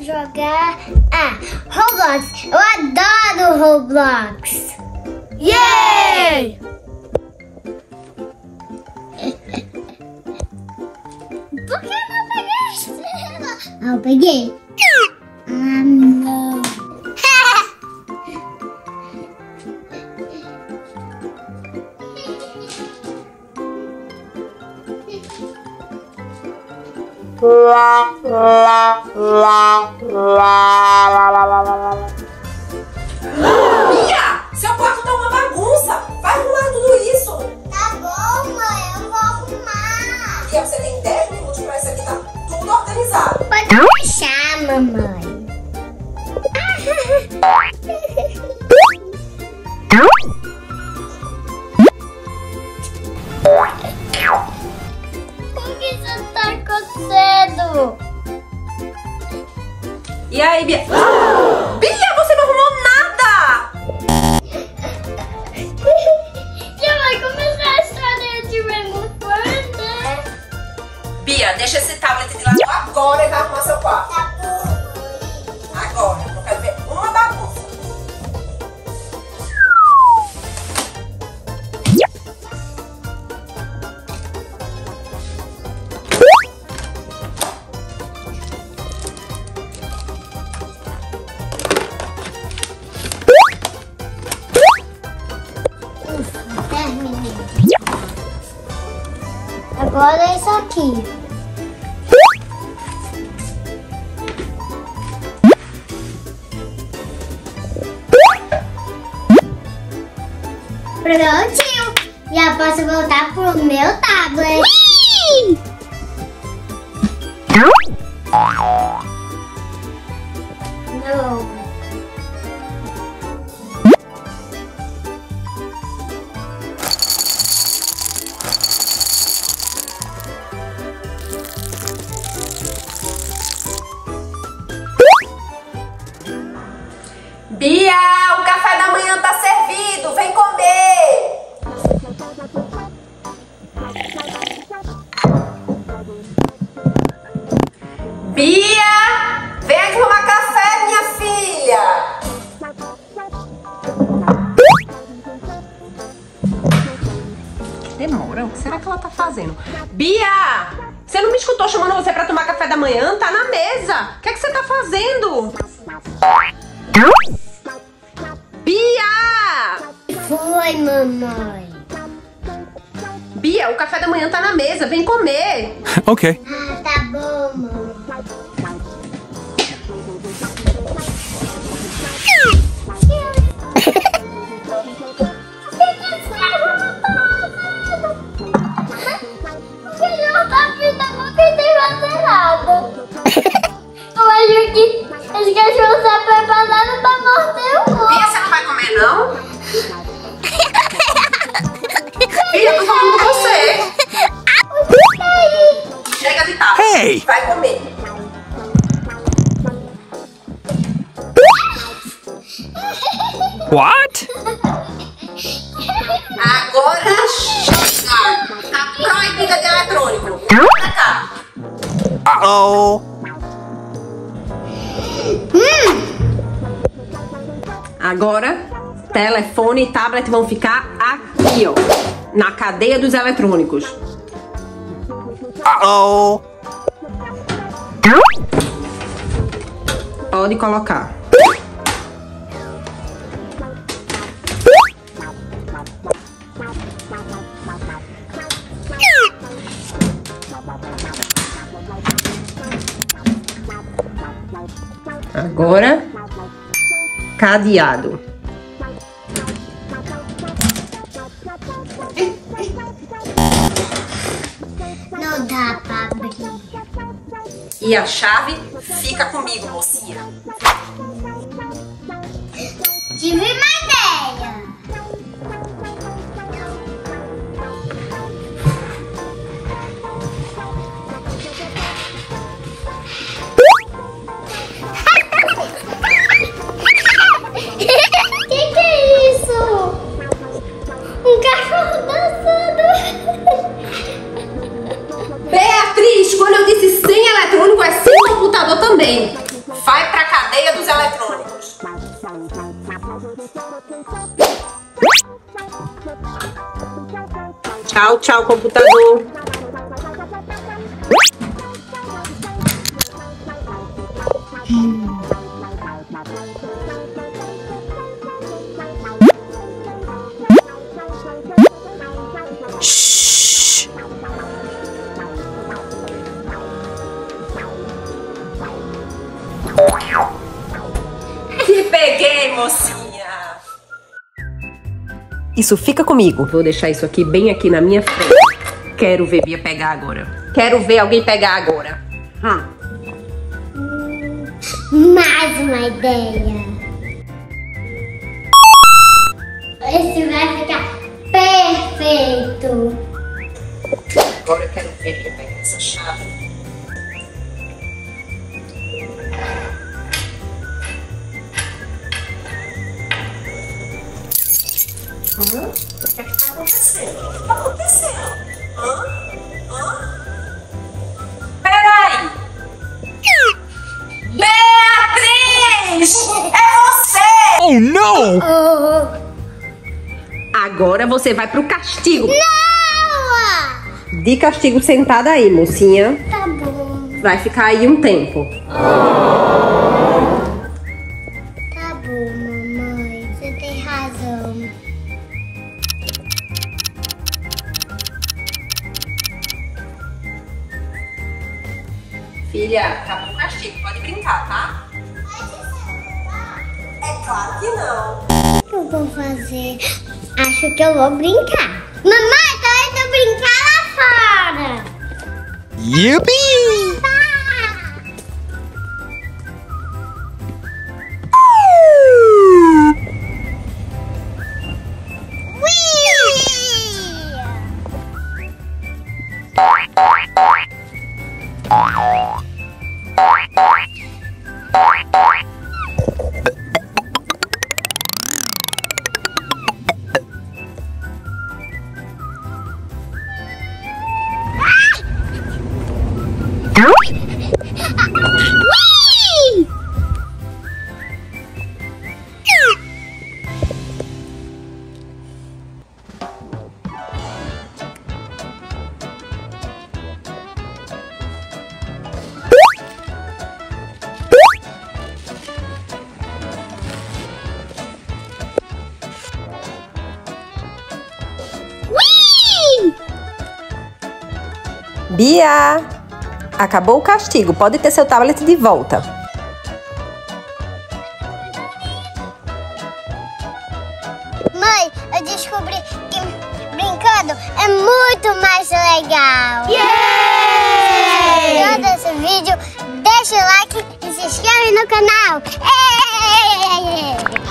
jogar. Ah, Roblox. Eu adoro Roblox. Yay! Por que eu não peguei a estrela? Ah, eu peguei. Ah, não. Bia, seu quarto tá uma bagunça. Vai arrumar tudo isso. Tá bom, mãe. Eu vou arrumar. Bia, você tem 10 minutos pra isso aqui tá tudo organizado. Pode deixar, mamãe. Agora é isso aqui. Prontinho. Já posso voltar pro meu tablet. Não. Demora, o que será que ela tá fazendo? Bia, você não me escutou chamando você pra tomar café da manhã? Tá na mesa. O que, é que você tá fazendo? Bia! Foi, mamãe. Bia, o café da manhã tá na mesa, vem comer. Okay. Ah, tá bom, mamãe. Vai comer. What? Agora chega. Tá proibida de eletrônico. Pra cá. Uh-oh. Agora, telefone e tablet vão ficar aqui, ó. Na cadeia dos eletrônicos. Uh-oh. Pode colocar. Agora, cadeado. Não dá pra abrir. E a chave fica comigo, mocinha. Tive uma também. Vai pra cadeia dos eletrônicos. Tchau, tchau, computador. Shh. Mocinha. Isso fica comigo. Vou deixar isso aqui bem aqui na minha frente. Quero ver Bia pegar agora. Quero ver alguém pegar agora. Hum. Mais uma ideia. Esse vai ficar perfeito. Agora eu quero ver quem pega Hã? O que é que tá acontecendo? O que tá acontecendo? Hã? Hã? Peraí! Beatriz! É você! Oh no! Oh, Agora você vai pro castigo. não! De castigo sentada aí, mocinha. Tá bom, Vai ficar aí um tempo. tá Filha, acabou o castigo. Pode brincar, tá? É claro que não. O que eu vou fazer? Acho que eu vou brincar. Mamãe, tô indo brincar lá fora. Yippee! Bia! Acabou o castigo. Pode ter seu tablet de volta. Mãe, eu descobri que brincando é muito mais legal. Se você gostou desse vídeo, deixa o like e se inscreve no canal. Ê!